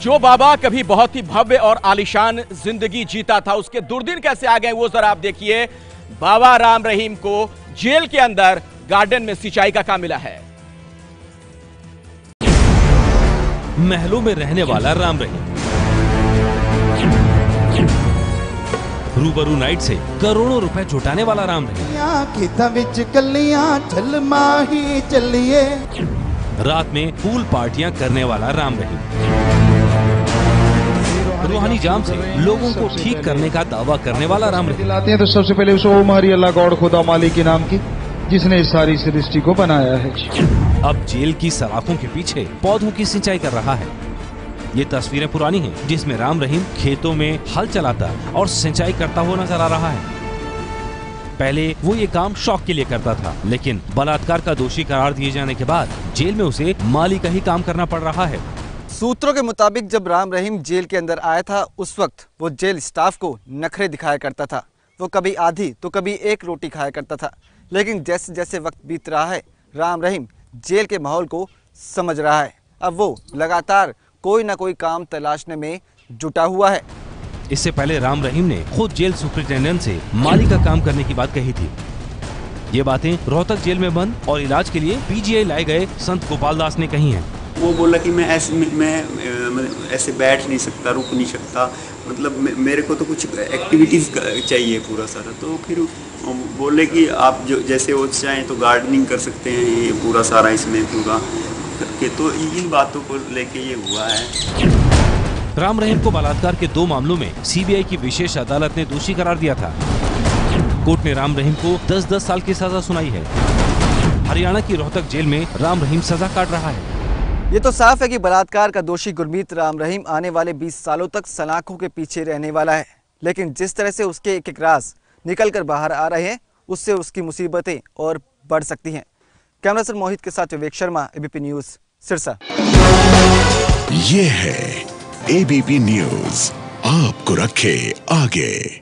जो बाबा कभी बहुत ही भव्य और आलिशान ज़िंदगी जीता था उसके दुर्दिन कैसे आ गए वो जरा आप देखिए। बाबा राम रहीम को जेल के अंदर गार्डन में सिंचाई का काम मिला है। महलों में रहने वाला राम रहीम। रूबरू नाइट से करोड़ों रुपए जुटाने वाला राम रहीम। रात में फूल पार्टियाँ करने वाला राम रहीम। जाम से लोगों को ठीक करने का दावा करने वाला राम रहीम दिलाते हैं तो सबसे पहले उस ओम हरी अल्लाह गौड़ खुदा मालिक के नाम की जिसने इस सारी सृष्टि को बनाया है। अब जेल की सलाखों के पीछे पौधों की सिंचाई कर रहा है। ये तस्वीरें पुरानी हैं जिसमें राम रहीम खेतों में हल चलाता और सिंचाई करता हुआ नज़र आ रहा है। पहले वो ये काम शौक के लिए करता था लेकिन बलात्कार का दोषी करार दिए जाने के बाद जेल में उसे माली का ही काम करना पड़ रहा है। सूत्रों के मुताबिक जब राम रहीम जेल के अंदर आया था, उस वक्त वो जेल स्टाफ को नखरे दिखाया करता था। वो कभी आधी तो कभी एक रोटी खाया करता था। लेकिन जैसे जैसे वक्त बीत रहा है, राम रहीम जेल के माहौल को समझ रहा है। अब वो लगातार कोई ना कोई काम तलाशने में जुटा हुआ है। इससे पहले राम रहीम ने खुद जेल सुपरिटेंडेंट से माली का काम करने की बात कही थी। ये बातें रोहतक जेल में बंद और इलाज के लिए पीजीआई लाए गए संत गोपाल दास ने कही हैं। वो बोला कि मैं ऐसे मैं, ऐसे बैठ नहीं सकता रुक नहीं सकता। मतलब मेरे को तो कुछ एक्टिविटीज़ चाहिए पूरा सारा। तो फिर बोले कि आप जो जैसे वो चाहें तो गार्डनिंग कर सकते हैं ये पूरा सारा इसमें पूरा करके। तो इन बातों को लेके ये हुआ है। राम रहीम को बलात्कार के दो मामलों में सीबीआई की विशेष अदालत ने दोषी करार दिया था। कोर्ट ने राम रहीम को 10-10 साल की सजा सुनाई है। हरियाणा की रोहतक जेल में राम रहीम सजा काट रहा है। ये तो साफ़ है कि बलात्कार का दोषी गुरमीत राम रहीम आने वाले 20 सालों तक सलाखों के पीछे रहने वाला है। लेकिन जिस तरह से उसके एक एक रास निकल कर बाहर आ रहे हैं, उससे उसकी मुसीबतें और बढ़ सकती हैं। कैमरा सर मोहित के साथ विवेक शर्मा, एबीपी न्यूज़, सिरसा। ये है एबीपी न्यूज़। आपको रखे आगे।